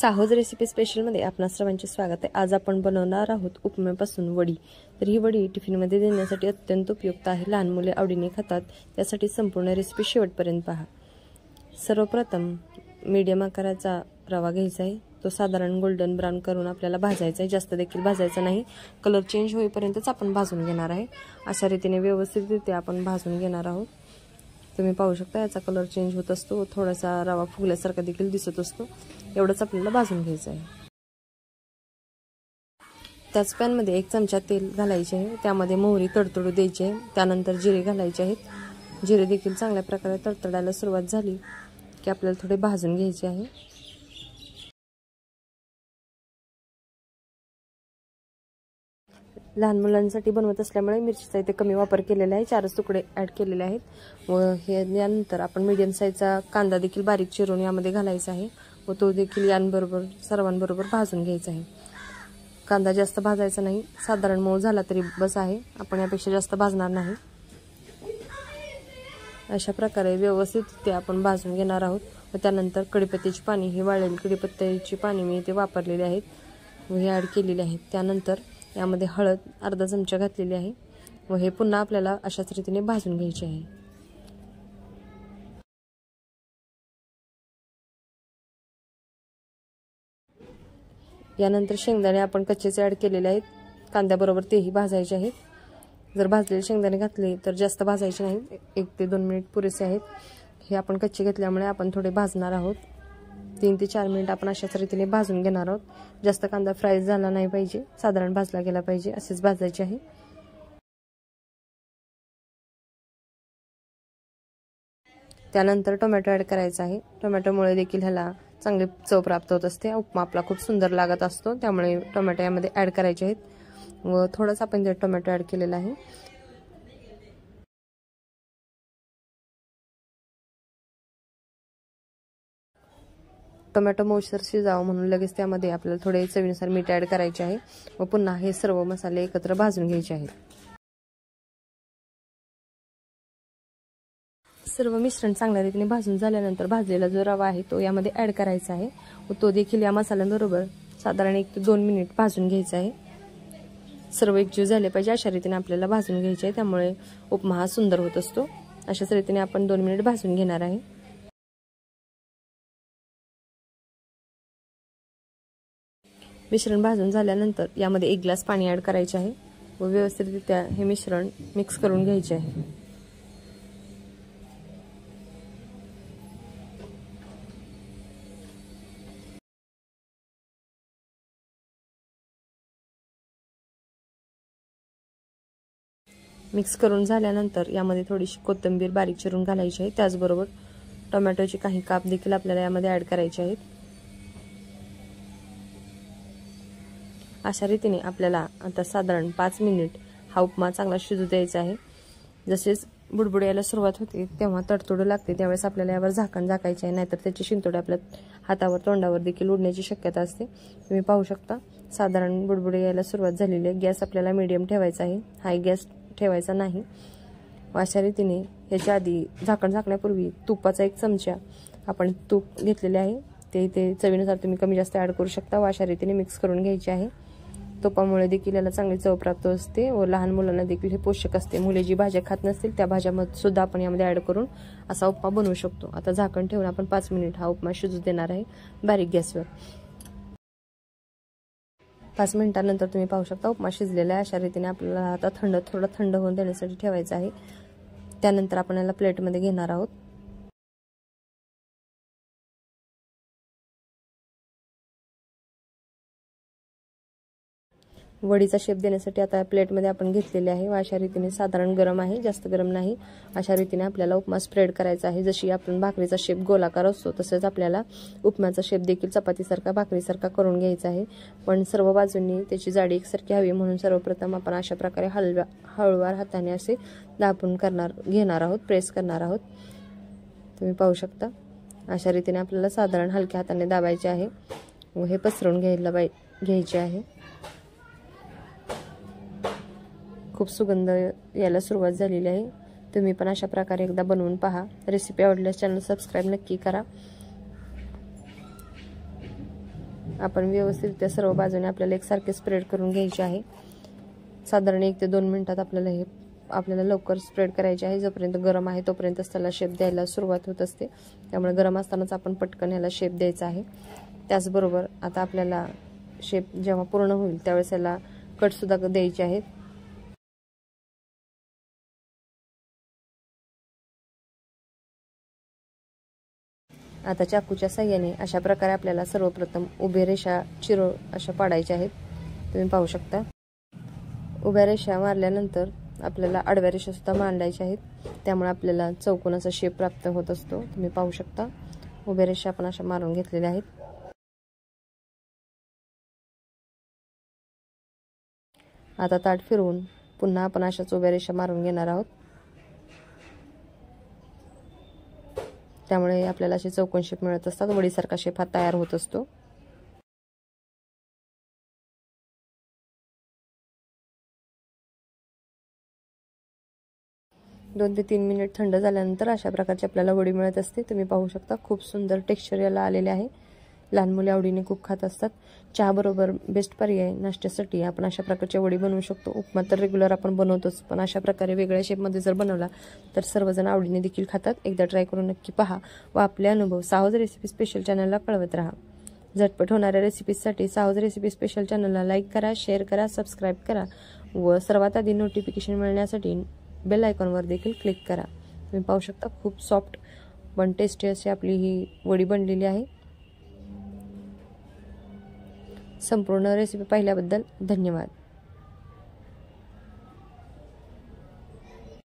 साहोज recipe स्पेशलमध्ये आपणा सर्वांचे स्वागत आहे. आज आपण बनवणार आहोत उपम्यापासून वडी. तर ही वडी टिफिनमध्ये देण्यासाठी अत्यंत उपयुक्त आहे. लहान मुले आवडीने खातात. त्यासाठी संपूर्ण रेसिपी शेवटपर्यंत पहा. सर्वप्रथम मीडियम आकाराचा रवा घ्यायचा आहे. तो साधारण गोल्डन ब्राऊन करून आपल्याला भाजायचा आहे. जास्त देखील भाजायचा नाही. कलर चेंज होईपर्यंतच आपण भाजून घेणार आहे. अशा रीतीने व्यवस्थितरित्या आपण भाजून घेणार आहोत. तुम्ही पाहू शकता याचा कलर चेंज होत असतो. थोडासा रवा फुगल्यासारखा देखील दिसत असतो. एवढंच आपल्याला भाजून घ्यायचं आहे. त्याच पॅनमध्ये एक चमचा तेल घालायचे आहे. त्यामध्ये मोहरी तडतडू द्यायची आहे. त्यानंतर जिरे घालायचे आहेत. जिरे देखील चांगल्या प्रकारे तडतडायला सुरुवात झाली की आपल्याला थोडे भाजून घ्यायचे आहे. लहान मुलांसाठी बनवत असल्यामुळे मिरचीचा इथे कमी वापर केलेला आहे. चारच तुकडे ॲड केलेले आहेत. व हे यानंतर आपण मीडियम साईजचा कांदा देखील बारीक चिरून यामध्ये घालायचा आहे. व तो देखील यांबरोबर सर्वांबरोबर भाजून घ्यायचा आहे. कांदा जास्त भाजायचा नाही. साधारण मऊ झाला तरी बस आहे. आपण यापेक्षा जास्त भाजणार नाही. अशा प्रकारे व्यवस्थित ते आपण भाजून घेणार आहोत. व त्यानंतर कडीपत्त्याची पाणी ही वाळलेली कडीपत्त्याची पाणी मी इथे वापरलेली आहेत. व हे ॲड केलेले आहेत. त्यानंतर यामध्ये हळद अर्धा चमचा घातलेली आहे व हे पुन्हा आपल्याला अशाच रीतीने भाजून घ्यायचे आहे. यानंतर शेंगदाणे आपण कच्चेच ॲड केलेले आहेत. कांद्याबरोबर तेही भाजायचे आहेत. जर भाजलेले शेंगदाणे घातले तर जास्त भाजायचे नाहीत एक ते दोन मिनिट पुरेसे आहेत. हे आपण कच्चे घेतल्यामुळे आपण थोडे भाजणार आहोत. तीन ते चार मिनिट आपण अशाच रीतीने भाजून घेणार आहोत. जास्त कांदा फ्राय झाला नाही पाहिजे. साधारण भाजला गेला पाहिजे. असेच भाजायचे आहे. त्यानंतर टोमॅटो ॲड करायचा आहे. टोमॅटोमुळे देखील ह्याला चांगली चव प्राप्त होत असते. उपमा आपला खूप सुंदर लागत असतो. त्यामुळे टोमॅटो यामध्ये ॲड करायचे आहेत. व थोडंच आपण जे टोमॅटो ॲड केलेला आहे टोमॅटो मोशर शिजावं म्हणून लगेच त्यामध्ये आपल्याला थोडे चवीनुसार मीठ ॲड करायचे आहे. व पुन्हा हे सर्व मसाले एकत्र भाजून घ्यायचे आहेत. सर्व मिश्रण चांगल्या रीतीने भाजून झाल्यानंतर भाजलेला जो रवा आहे तो यामध्ये ॲड करायचा आहे. व तो देखील या मसाल्यांबरोबर साधारण एक ते दोन मिनिट भाजून घ्यायचा आहे. सर्व एकजीव झाले पाहिजे अशा रीतीने आपल्याला भाजून घ्यायचे आहे. त्यामुळे उपमा हा सुंदर होत असतो. अशाच रीतीने आपण दोन मिनिट भाजून घेणार आहे. मिश्रण भाजून झाल्यानंतर यामध्ये एक ग्लास पाणी ॲड करायचे आहे व व्यवस्थितरित्या हे मिश्रण मिक्स करून घ्यायचे आहे. मिक्स करून झाल्यानंतर यामध्ये थोडीशी कोथिंबीर बारीक चिरून घालायची आहे. त्याचबरोबर टोमॅटोचे काही काप देखील आपल्याला यामध्ये ॲड करायचे आहेत. अशा रीतीने आपल्याला आता साधारण पाच मिनिट हा उपमा चांगला शिजू द्यायचा आहे. जसेच बुडबुड यायला सुरुवात होते तेव्हा तडतोडू लागते. त्यावेळेस आपल्याला यावर झाकण झाकायचे आहे नाहीतर त्याची शिंतोडे आपल्या हातावर तोंडावर देखील उडण्याची शक्यता असते. तुम्ही पाहू शकता साधारण बुडबुडे यायला सुरुवात झालेली आहे. गॅस आपल्याला मिडियम ठेवायचा आहे. हाय गॅस ठेवायचा नाही. अशा रीतीने ह्याच्या आधी झाकण झाकण्यापूर्वी तुपाचा एक चमचा आपण तूप घेतलेले आहे. ते ते चवीनुसार तुम्ही कमी जास्त ॲड करू शकता व अशा रीतीने मिक्स करून घ्यायचे आहे. तुपामुळे देखील याला चांगली चव प्राप्त असते व लहान मुलांना देखील हे पोषक असते. मुले जी भाज्या खात नसतील त्या भाज्यामध्ये सुद्धा आपण यामध्ये ॲड करून असा उपमा बनवू शकतो. आता झाकण ठेवून आपण पाच मिनिट हा उपमा शिजू देणार आहे बारीक गॅसवर. पाच मिनिटांनंतर तुम्ही पाहू शकता उपमा शिजलेला आहे. अशा रीतीने आपल्याला आता थंड थोडं थंड होऊन देण्यासाठी ठेवायचं आहे. त्यानंतर आपण याला प्लेटमध्ये घेणार आहोत. वडीचा शेप देण्यासाठी आता प्लेटमध्ये आपण घेतलेले आहे. व अशा रीतीने साधारण गरम आहे जास्त गरम नाही. अशा रीतीने आपल्याला उपमा स्प्रेड करायचा आहे. जशी आपण भाकरीचा शेप गोलाकार असतो तसंच आपल्याला उपम्याचा शेप देखील चपातीसारखा भाकरीसारखा करून घ्यायचा आहे. पण सर्व बाजूंनी त्याची जाडी एकसारखी हवी म्हणून सर्वप्रथम आपण अशा प्रकारे हलव्या हळूवार हाताने असे दाबून करणार घेणार आहोत प्रेस करणार आहोत. तुम्ही पाहू शकता. अशा रीतीने आपल्याला साधारण हलक्या हाताने दाबायचे आहे. व हे पसरवून घ्यायला बाय घ्यायचे आहे. खूप सुगंध यायला सुरुवात झालेली आहे. तुम्ही पण अशा प्रकारे एकदा बनवून पहा. रेसिपी आवडल्यास चॅनल सबस्क्राईब नक्की करा. आपण व्यवस्थितरित्या सर्व बाजूने आपल्याला एकसारखे स्प्रेड करून घ्यायचे आहे. साधारण एक ते दोन मिनटात आपल्याला हे आपल्याला लवकर स्प्रेड करायचे आहे. जोपर्यंत गरम आहे तोपर्यंतच त्याला शेप द्यायला सुरुवात होत असते. त्यामुळे गरम असतानाच आपण पटकन ह्याला शेप द्यायचा आहे. त्याचबरोबर आता आपल्याला शेप जेव्हा पूर्ण होईल त्यावेळेस याला कटसुद्धा द्यायचे आहेत. आता चाकूच्या साह्याने अशा प्रकारे आपल्याला सर्वप्रथम उभे रेषा चिरो अशा पाडायच्या आहेत. तुम्ही पाहू शकता. उभ्या रेषा मारल्यानंतर आपल्याला आडव्या रेषासुद्धा मांडायच्या आहेत. त्यामुळे आपल्याला चौकोनाचा शेप प्राप्त होत असतो. तुम्ही पाहू शकता. उभ्या रेषा आपण अशा मारून घेतलेल्या आहेत. आता ताट फिरवून पुन्हा आपण अशाच उभ्या रेषा मारून घेणार आहोत. त्यामुळे आपल्याला असे चौकोन शेप मिळत असतात. वडीसारखा शेप हा तयार होत असतो. दोन ते तीन मिनिट थंड झाल्यानंतर अशा प्रकारची आपल्याला वडी मिळत असते. तुम्ही पाहू शकता खूप सुंदर टेक्स्चर याला आलेले आहे. लहान मुले आवडीने खूप खात असतात. चहाबरोबर बेस्ट पर्याय नाश्त्यासाठी आपण अशा प्रकारच्या वडी बनवू शकतो. उपमा तर रेग्युलर आपण बनवतोच पण अशा प्रकारे वेगळ्या शेपमध्ये जर बनवला तर सर्वजण आवडीने देखील खातात. एकदा ट्राय करून नक्की पहा. व आपले अनुभव साहज रेसिपी स्पेशल चॅनलला कळवत राहा. झटपट होणाऱ्या रेसिपीजसाठी साहज रेसिपी स्पेशल चॅनलला लाईक करा शेअर करा सबस्क्राईब करा. व सर्वात आधी नोटिफिकेशन मिळण्यासाठी बेल आयकॉनवर देखील क्लिक करा. तुम्ही पाहू शकता खूप सॉफ्ट पण टेस्टी अशी आपली ही वडी बनलेली आहे. संपूर्ण रेसिपी पाहिल्याबद्दल धन्यवाद.